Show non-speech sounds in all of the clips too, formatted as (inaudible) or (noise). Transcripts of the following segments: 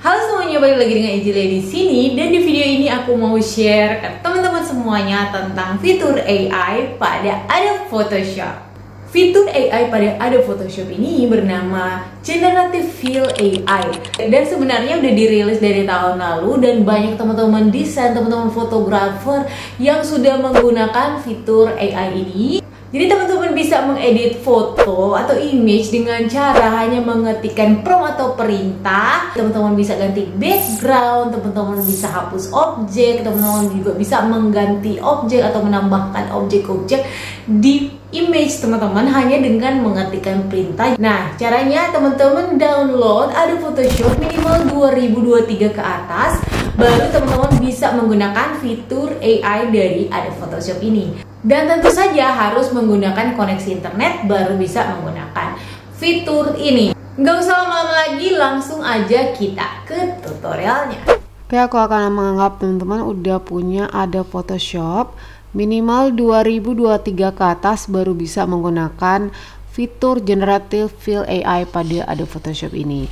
Halo semuanya, balik lagi dengan Ejile di sini. Dan di video ini aku mau share ke teman-teman semuanya tentang fitur AI pada Adobe Photoshop. Fitur AI pada Adobe Photoshop ini bernama Generative Fill AI dan sebenarnya udah dirilis dari tahun lalu dan banyak teman-teman desain, teman-teman fotografer yang sudah menggunakan fitur AI ini jadi teman-teman bisa mengedit foto atau image dengan cara hanya mengetikkan prompt atau perintah. Teman-teman bisa ganti background, teman-teman bisa hapus objek, teman-teman juga bisa mengganti objek atau menambahkan objek-objek di image teman-teman hanya dengan mengetikkan perintah. Nah, caranya teman-teman download Adobe Photoshop minimal 2023 ke atas baru teman-teman bisa menggunakan fitur AI dari Adobe Photoshop ini. Dan tentu saja harus menggunakan koneksi internet baru bisa menggunakan fitur ini. Gak usah lama-lama lagi, langsung aja kita ke tutorialnya. Oke, aku akan menganggap teman-teman udah punya ada Photoshop minimal 2023 ke atas baru bisa menggunakan fitur Generative Fill AI pada Adobe Photoshop ini.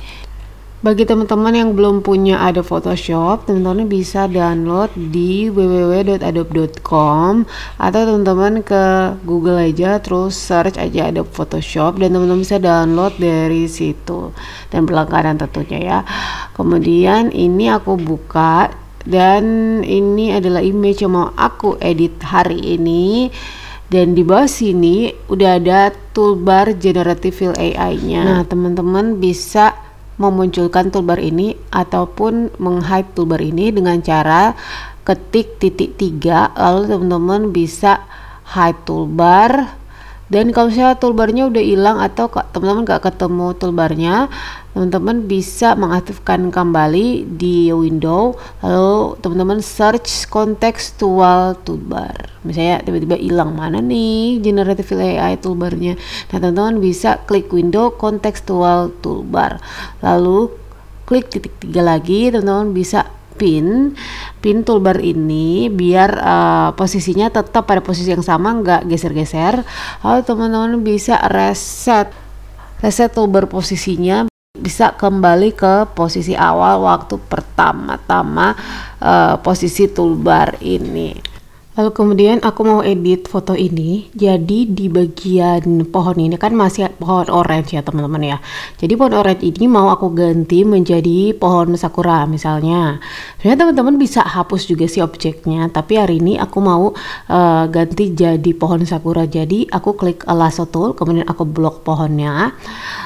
Bagi teman-teman yang belum punya Adobe Photoshop, teman-teman bisa download di www.adobe.com atau teman-teman ke Google aja terus search aja Adobe Photoshop dan teman-teman bisa download dari situ dan berlangganan tentunya ya. Kemudian ini aku buka dan ini adalah image yang mau aku edit hari ini dan di bawah sini udah ada toolbar generative fill AI-nya. Nah, teman-teman bisa memunculkan toolbar ini ataupun menghide toolbar ini dengan cara ketik titik tiga lalu teman-teman bisa hide toolbar dan kalau misalnya toolbarnya udah hilang atau teman-teman gak ketemu toolbarnya teman-teman bisa mengaktifkan kembali di window lalu teman-teman search contextual toolbar misalnya tiba-tiba hilang mana nih generative AI toolbarnya nah teman-teman bisa klik window contextual toolbar lalu klik titik tiga lagi teman-teman bisa pin pin toolbar ini biar uh, posisinya tetap pada posisi yang sama nggak geser-geser. Lalu teman-teman bisa reset reset toolbar posisinya bisa kembali ke posisi awal waktu pertama-tama uh, posisi toolbar ini Lalu kemudian aku mau edit foto ini. Jadi di bagian pohon ini kan masih pohon orange ya teman-teman ya. Jadi pohon orange ini mau aku ganti menjadi pohon sakura misalnya. Sebenarnya teman-teman bisa hapus juga sih objeknya. Tapi hari ini aku mau uh, ganti jadi pohon sakura. Jadi aku klik lasso tool, kemudian aku blok pohonnya.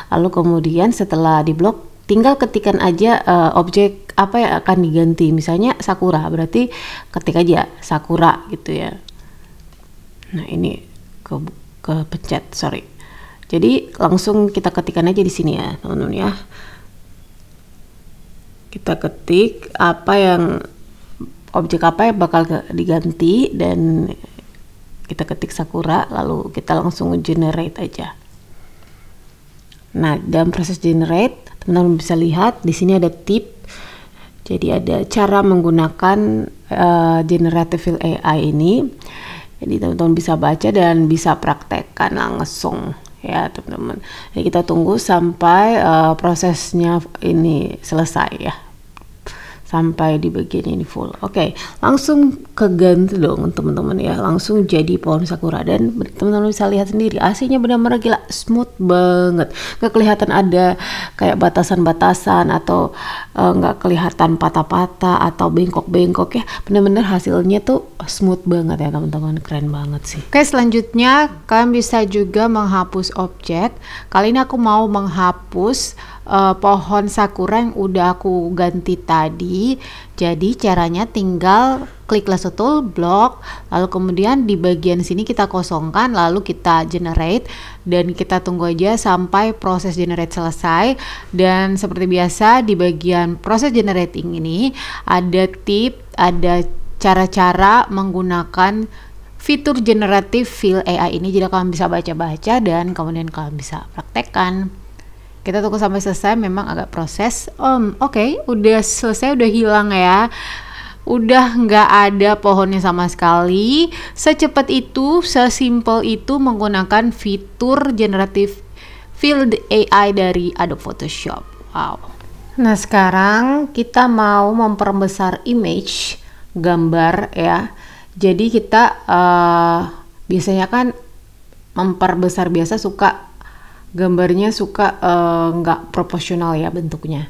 Lalu kemudian setelah diblok tinggal ketikan aja uh, objek apa yang akan diganti. Misalnya sakura berarti ketik aja sakura gitu ya. Nah ini ke ke pencet sorry. Jadi langsung kita ketikkan aja di sini ya teman-teman ya. Kita ketik apa yang objek apa yang bakal diganti dan kita ketik sakura lalu kita langsung generate aja. Nah dalam proses generate teman-teman bisa lihat di sini ada tip jadi ada cara menggunakan uh, generative AI ini jadi teman-teman bisa baca dan bisa praktekkan langsung ya teman-teman kita tunggu sampai uh, prosesnya ini selesai ya sampai di bagian ini full. Oke, okay, langsung ke ganti dong teman-teman ya. Langsung jadi pohon sakura dan teman-teman bisa lihat sendiri aslinya benar-benar gila smooth banget. Gak kelihatan ada kayak batasan-batasan atau eh, nggak uh, kelihatan patah-patah atau bengkok-bengkok ya. Benar-benar hasilnya tuh smooth banget ya teman-teman. Keren banget sih. Oke, selanjutnya kalian bisa juga menghapus objek. Kali ini aku mau menghapus uh, pohon sakura yang udah aku ganti tadi. Jadi caranya tinggal klik lasso tool, block, lalu kemudian di bagian sini kita kosongkan, lalu kita generate dan kita tunggu aja sampai proses generate selesai. Dan seperti biasa di bagian proses generating ini ada tip, ada cara-cara menggunakan fitur generatif fill AI ini jadi kalian bisa baca-baca dan kemudian kalian bisa praktekkan kita tunggu sampai selesai memang agak proses. Um, oke okay, udah selesai udah hilang ya. Udah nggak ada pohonnya sama sekali. Secepat itu sesimpel itu menggunakan fitur generatif field AI dari Adobe Photoshop. Wow. Nah, sekarang kita mau memperbesar image gambar ya. Jadi kita uh, biasanya kan memperbesar biasa suka gambarnya suka uh, nggak proporsional ya bentuknya.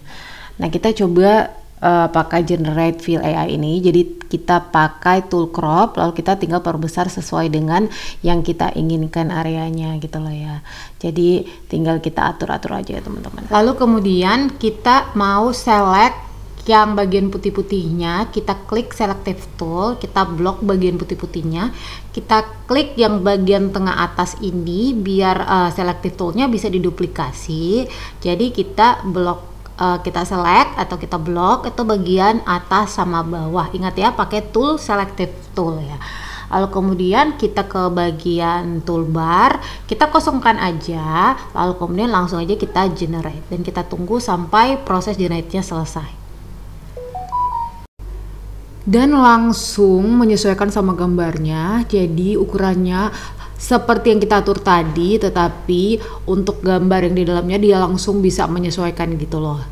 Nah, kita coba uh, pakai generate fill AI ini. Jadi kita pakai tool crop lalu kita tinggal perbesar sesuai dengan yang kita inginkan areanya gitu loh ya. Jadi tinggal kita atur-atur aja ya teman-teman. Lalu kemudian kita mau select yang bagian putih-putihnya kita klik selective tool kita blok bagian putih-putihnya. Kita klik yang bagian tengah atas ini biar uh, selective toolnya bisa diduplikasi. Jadi kita blok uh, kita select atau kita blok itu bagian atas sama bawah. Ingat ya pakai tool selective tool ya. Lalu kemudian kita ke bagian toolbar kita kosongkan aja. Lalu kemudian langsung aja kita generate. Dan kita tunggu sampai proses generate-nya selesai dan langsung menyesuaikan sama gambarnya jadi ukurannya seperti yang kita atur tadi tetapi untuk gambar yang di dalamnya dia langsung bisa menyesuaikan gitu loh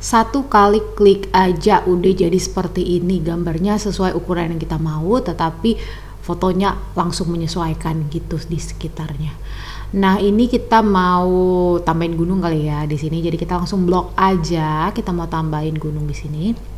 satu kali klik aja udah jadi seperti ini gambarnya sesuai ukuran yang kita mau tetapi fotonya langsung menyesuaikan gitu di sekitarnya Nah ini kita mau tambahin gunung kali ya di sini. Jadi kita langsung blok aja. Kita mau tambahin gunung di sini.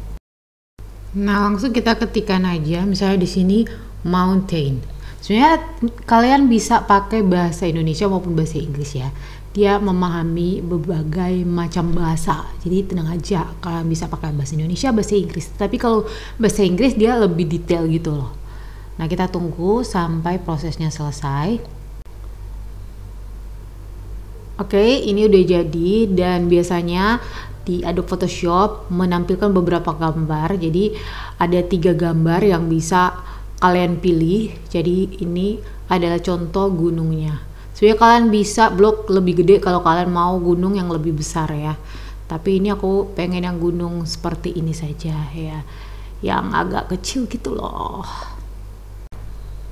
Nah, langsung kita ketikkan aja misalnya di sini mountain. Sebenarnya kalian bisa pakai bahasa Indonesia maupun bahasa Inggris ya. Dia memahami berbagai macam bahasa. Jadi tenang aja kalian bisa pakai bahasa Indonesia, bahasa Inggris. Tapi kalau bahasa Inggris dia lebih detail gitu loh. Nah, kita tunggu sampai prosesnya selesai. Oke, ini udah jadi dan biasanya di Adobe Photoshop menampilkan beberapa gambar. Jadi ada tiga gambar yang bisa kalian pilih. Jadi ini adalah contoh gunungnya. Sebenarnya kalian bisa blok lebih gede kalau kalian mau gunung yang lebih besar ya. Tapi ini aku pengen yang gunung seperti ini saja ya. Yang agak kecil gitu loh.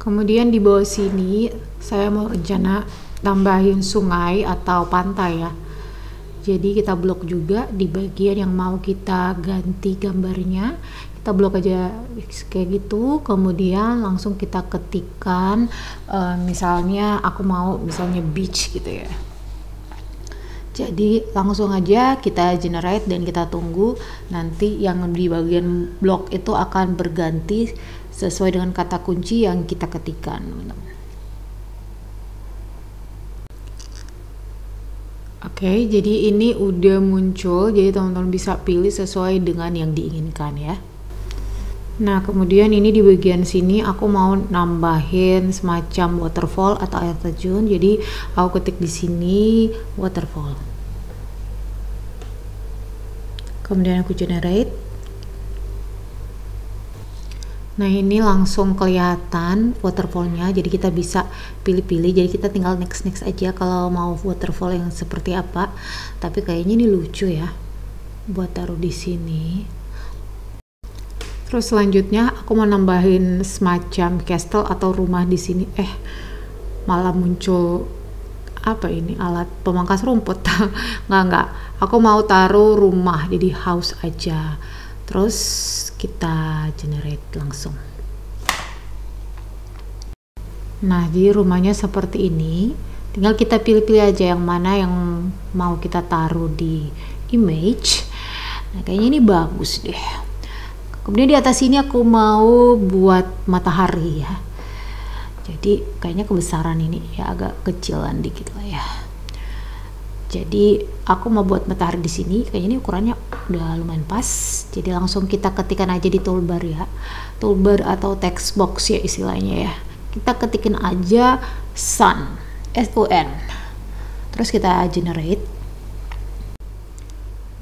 Kemudian di bawah sini saya mau rencana tambahin sungai atau pantai ya jadi kita blok juga di bagian yang mau kita ganti gambarnya. Kita blok aja kayak gitu. Kemudian langsung kita ketikkan uh, misalnya aku mau misalnya beach gitu ya. Jadi langsung aja kita generate dan kita tunggu nanti yang di bagian blok itu akan berganti sesuai dengan kata kunci yang kita ketikkan Oke, okay, jadi ini udah muncul, jadi teman-teman bisa pilih sesuai dengan yang diinginkan ya. Nah, kemudian ini di bagian sini aku mau nambahin semacam waterfall atau air terjun. Jadi aku ketik di sini waterfall. Kemudian aku generate Nah ini langsung kelihatan waterfallnya jadi kita bisa pilih-pilih jadi kita tinggal next next aja kalau mau waterfall yang seperti apa. Tapi kayaknya ini lucu ya buat taruh di sini. Terus selanjutnya aku mau nambahin semacam castle atau rumah di sini. Eh malah muncul apa ini alat pemangkas rumput. (laughs) Nggak nggak. Aku mau taruh rumah jadi house aja terus kita generate langsung. Nah di rumahnya seperti ini. Tinggal kita pilih-pilih aja yang mana yang mau kita taruh di image. Nah kayaknya ini bagus deh. Kemudian di atas ini aku mau buat matahari ya. Jadi kayaknya kebesaran ini ya agak kecilan dikit lah ya jadi aku mau buat matahari di sini kayaknya ini ukurannya udah lumayan pas. Jadi langsung kita ketikkan aja di toolbar ya. Toolbar atau text box ya istilahnya ya. Kita ketikin aja sun S U N. Terus kita generate.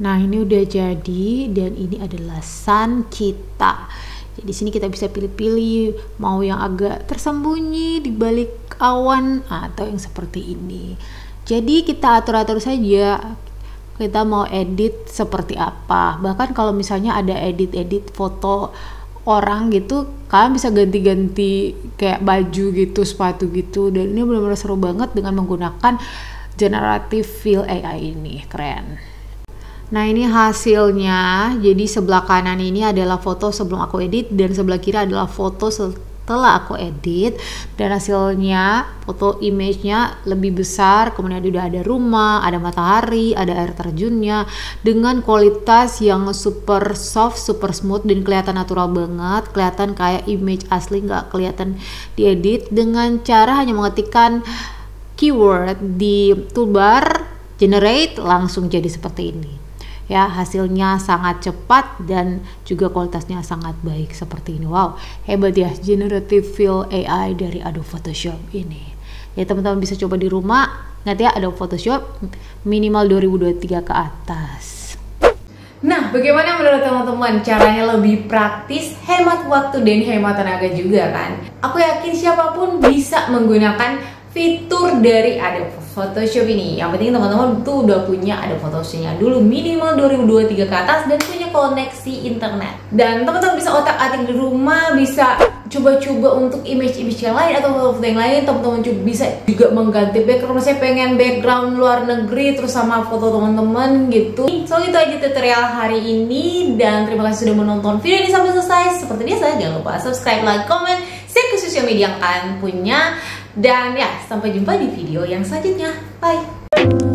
Nah ini udah jadi dan ini adalah sun kita. Jadi di sini kita bisa pilih-pilih mau yang agak tersembunyi di balik awan atau yang seperti ini jadi kita atur-atur saja kita mau edit seperti apa. Bahkan kalau misalnya ada edit-edit foto orang gitu, kalian bisa ganti-ganti kayak baju gitu, sepatu gitu. Dan ini benar-benar seru banget dengan menggunakan generative fill AI ini. Keren. Nah ini hasilnya, jadi sebelah kanan ini adalah foto sebelum aku edit dan sebelah kiri adalah foto setelah aku edit dan hasilnya foto image-nya lebih besar kemudian udah ada rumah ada matahari ada air terjunnya dengan kualitas yang super soft super smooth dan kelihatan natural banget kelihatan kayak image asli nggak kelihatan diedit dengan cara hanya mengetikkan keyword di toolbar generate langsung jadi seperti ini ya hasilnya sangat cepat dan juga kualitasnya sangat baik seperti ini. Wow hebat ya generative fill AI dari Adobe Photoshop ini. Ya teman-teman bisa coba di rumah. Nanti ya Adobe Photoshop minimal 2023 ke atas. Nah, bagaimana menurut teman-teman? Caranya lebih praktis, hemat waktu dan hemat tenaga juga kan? Aku yakin siapa pun bisa menggunakan fitur dari Adobe Photoshop ini. Yang penting teman-teman tuh udah punya ada Photoshopnya. Dulu minimal 2023 ke atas dan punya koneksi internet. Dan teman-teman bisa otak-atik di rumah bisa coba-coba untuk image-image yang lain atau foto-foto yang lain. Teman-teman juga bisa juga mengganti background. Saya pengen background luar negeri terus sama foto teman-teman gitu. So itu aja tutorial hari ini. Dan terima kasih sudah menonton video ini sampai selesai. Seperti biasa jangan lupa subscribe like comment share ke sosial media yang kalian punya dan ya, sampai jumpa di video yang selanjutnya. Bye!